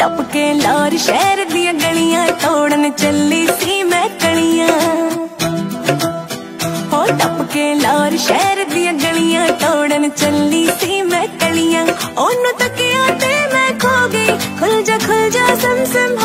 टपके लार शहर दिया गलियाँ, तोड़न चली सी मैं कलिया हो टपके लार शहर दिया गलियाँ, तोड़न चली सी मैं कलिया ओनू तकिया ते मैं खो गई खुल जा खुल जा सम सम